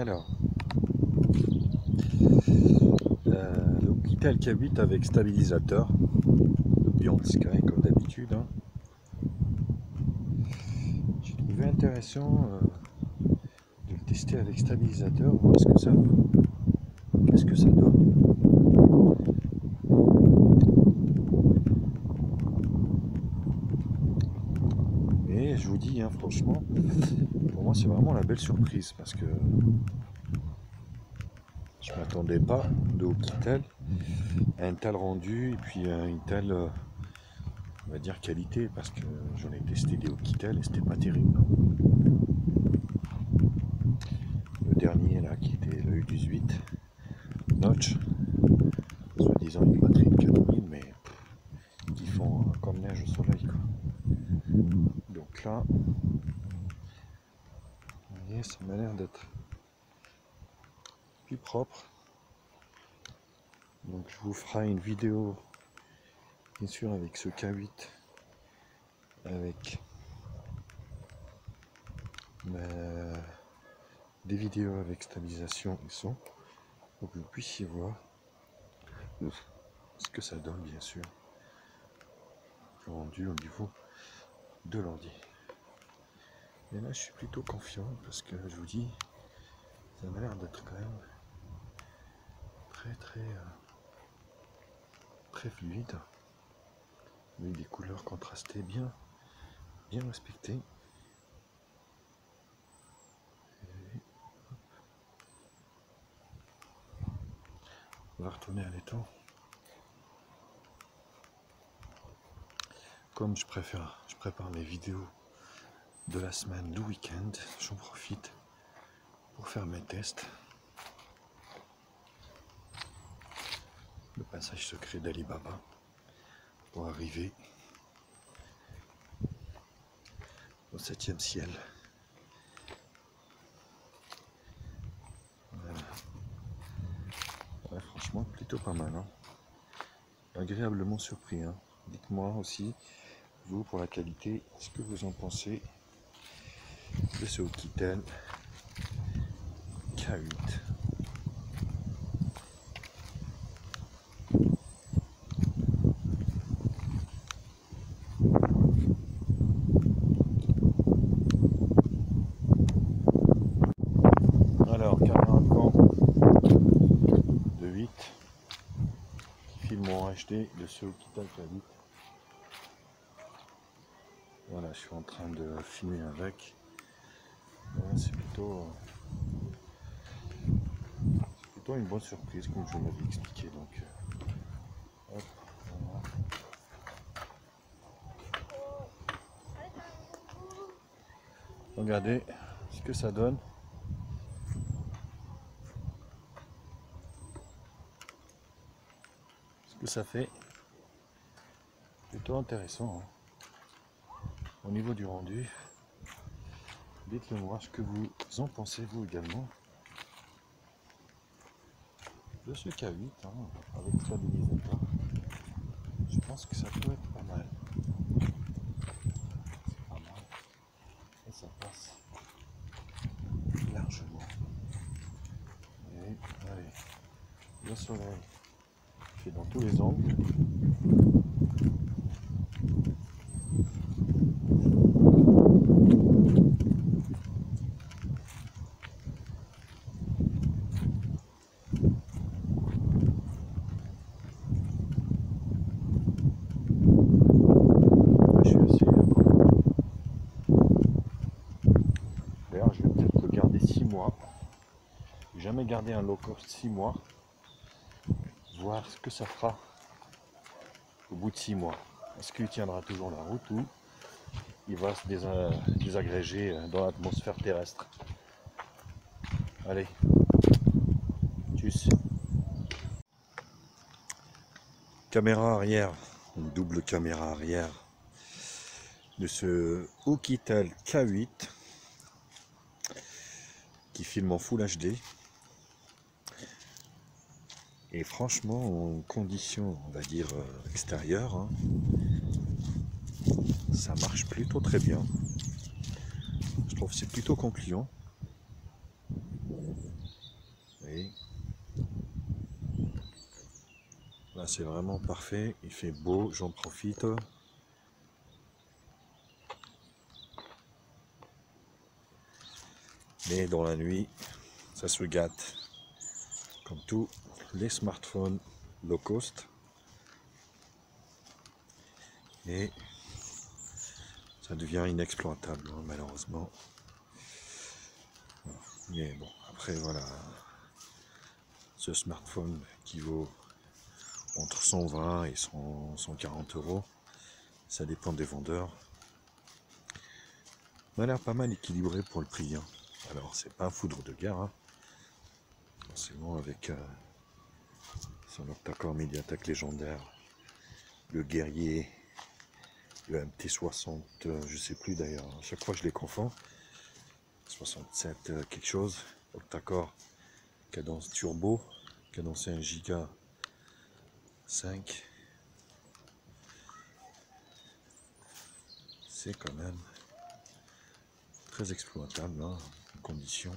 Alors, euh, le Kitel K8 avec stabilisateur, Beyond Sky comme d'habitude. hein. J'ai trouvé intéressant euh, de le tester avec stabilisateur, voir ce que ça, qu'est-ce que ça donne. Et je vous dis, hein, franchement, c'est vraiment la belle surprise parce que je m'attendais pas de Hokitel à un tel rendu et puis à une telle, euh, on va dire, qualité parce que j'en ai testé des Hokitel et c'était pas terrible. Le dernier là qui était le U18 Notch, soi-disant une batterie de 4000 mais qui font comme neige au soleil quoi. Donc là, ça m'a l'air d'être plus propre. Donc je vous ferai une vidéo, bien sûr, avec ce K8, avec ma- des vidéos avec stabilisation et son, pour que vous puissiez voir ce que ça donne, bien sûr, rendu au niveau de l'ordi. Et là, je suis plutôt confiant parce que je vous dis, ça m'a l'air d'être quand même très très euh, très fluide, avec des couleurs contrastées bien bien respectées. On va retourner à l'étang. Comme je préfère, je prépare mes vidéos de la semaine, le week-end, j'en profite pour faire mes tests. Le passage secret d'Alibaba pour arriver au septième ciel. Franchement, plutôt pas mal. hein. Agréablement surpris. hein. Dites-moi aussi, vous, pour la qualité, ce que vous en pensez de ce Hokitel K8. Alors, caméra de camp de 8 qui filme en HD de ce Hokitel K8. Voilà, je suis en train de filmer avec. C'est plutôt, euh, plutôt une bonne surprise comme je l'avais expliqué. Donc, euh. Regardez ce que ça donne. Ce que ça fait. Plutôt intéressant. hein. Au niveau du rendu, dites-le moi ce que vous en pensez vous également. De ce K8 hein, avec stabilisateur. Je pense que ça peut être pas mal. C'est pas mal. Et ça passe largement. Et allez, le soleil fait dans tous les angles. Je suis assez D'ailleurs, je vais peut-être le garder 6 mois. Un low cost 6 mois. Voir ce que ça fera au bout de 6 mois. Est-ce qu'il tiendra toujours la route ou il va se désa- désagréger dans l'atmosphère terrestre? Allez, tchuss. Caméra arrière, une double caméra arrière de ce Hokitel K8 qui filme en Full HD. Et franchement, en conditions, on va dire, euh, extérieures, hein, ça marche plutôt très bien. Je trouve que c'est plutôt concluant. voyez Là c'est vraiment parfait, il fait beau, j'en profite. Mais dans la nuit, ça se gâte. Comme tous les smartphones low cost. Et ça devient inexploitable, hein, malheureusement. Mais bon, après voilà, ce smartphone qui vaut entre 120 et 140 euros, ça dépend des vendeurs. On a l'air pas mal équilibré pour le prix. Hein. Alors c'est pas foudre de guerre, hein. forcément avec euh, son octa-core médiathèque légendaire, le guerrier, le MT60, euh, je sais plus d'ailleurs, à chaque fois je les confonds. 67 euh, quelque chose, octa-core, cadence turbo, cadence 1 giga 5. C'est quand même très exploitable, hein, conditions.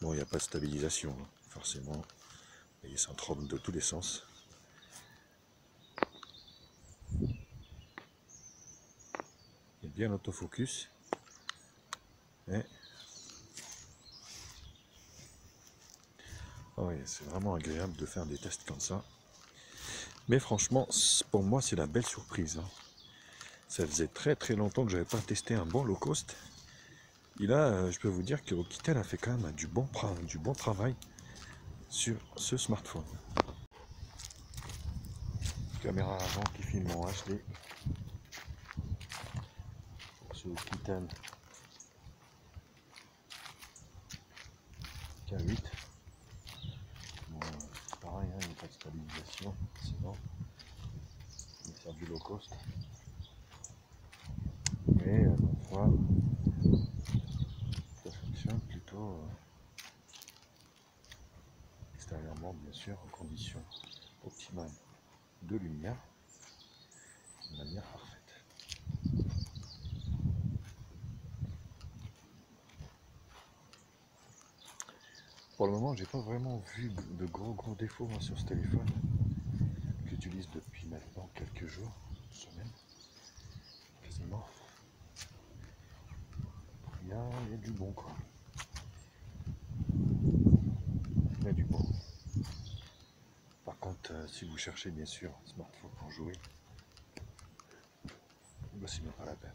Bon, il n'y a pas de stabilisation, hein, forcément. Et ça tremble de tous les sens. A bien l'autofocus. Et... Ah oui, c'est vraiment agréable de faire des tests comme ça. Mais franchement, pour moi, c'est la belle surprise. Hein. Ça faisait très très longtemps que je n'avais pas testé un bon low cost. Et là, euh, je peux vous dire que Okitel a fait quand même du bon, du bon travail sur ce smartphone. Caméra avant qui filme en HD. Ce Okitel K8. Bon, pareil, hein, il n'y a pas de stabilisation, sinon il sert du low cost. Mais euh, fois bien sûr, en conditions optimales de lumière, de manière parfaite. Pour le moment, j'ai pas vraiment vu de gros gros défauts sur ce téléphone que j'utilise depuis maintenant quelques jours, semaines, quasiment. A, il y a du bon quoi. Il y a du bon. Euh, si vous cherchez bien sûr un smartphone pour jouer, bah, c'est même pas la peine.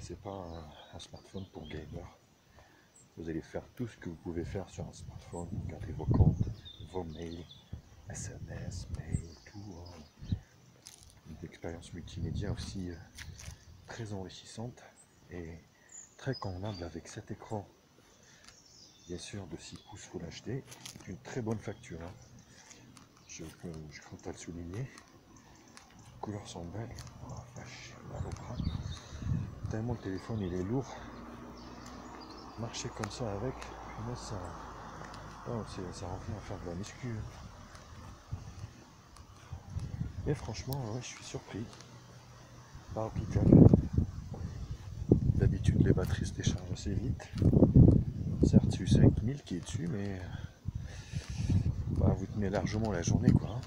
C'est pas un, smartphone pour gamer. Vous allez faire tout ce que vous pouvez faire sur un smartphone, garder vos comptes, vos mails, SMS, mails, tout. Hein. Une expérience multimédia aussi euh, très enrichissante et très convenable avec cet écran bien sûr de 6 pouces Full HD, une très bonne facture. Hein je, je compte à le souligner. Les couleurs sont belles. Oh, bras. Tellement le téléphone il est lourd. Marcher comme ça avec, moi ça, ça revient à faire de la muscu. Et franchement, ouais, je suis surpris par. D'habitude, les batteries se déchargent assez vite. Certes, c'est 5000 qui est dessus, mais vous tenez largement la journée quoi. Hein.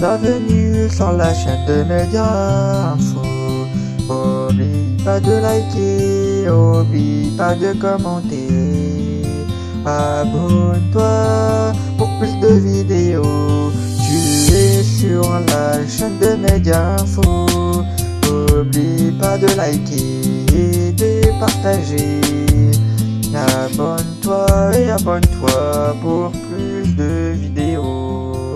Bienvenue sur la chaîne de Média Info. Oublie pas de liker, oublie pas de commenter. Abonne-toi pour plus de vidéos. Tu es sur la chaîne de Média Info. Oublie pas de liker et de partager. Abonne-toi et abonne-toi pour plus de vidéos.